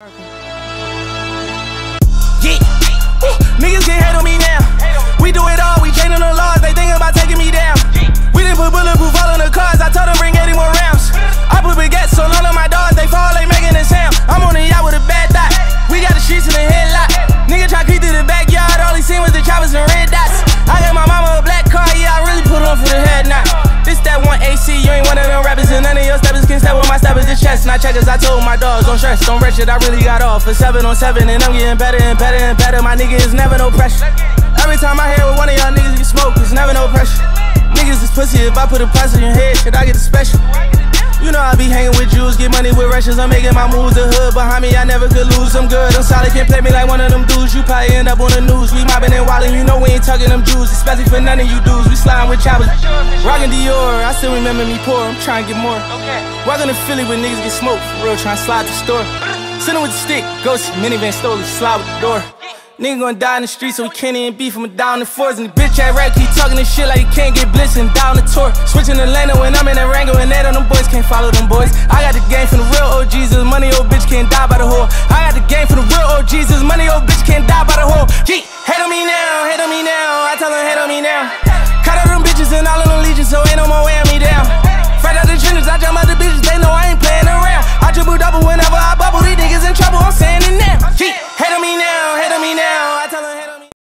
Yeah. Not checkers. I told my dogs, don't stress, don't rush it. I really got off for seven on seven, and I'm getting better and better and better. My nigga is never no pressure. Every time I hear with one of y'all niggas, you smoke, it's never no pressure. Niggas is pussy, if I put a price on your head, should I get the special? You know I be hanging with Jews, get money with Russians. I'm making my moves. The hood behind me, I never could lose. I'm good, I'm solid, can't play me like one of them dudes. You probably end up on the news. We mobbing and wildin', you know we ain't tugging them Jews, especially for none of you dudes. We sliding with choppers, rockin' Dior. I still remember me poor. I'm trying to get more. Walking to Philly when niggas get smoked for real, trying to slide the store. Sitting with the stick, ghost minivan stole it, slide with the door. Nigga gonna die in the street, so we can't even beef him down the fours. And the bitch at rap keep talking this shit like he can't get blitzed and down the tour. Switching the lane when I'm in the Rango and that on them follow them boys. I got the game from the real OGs, this money old bitch can't die by the whore. I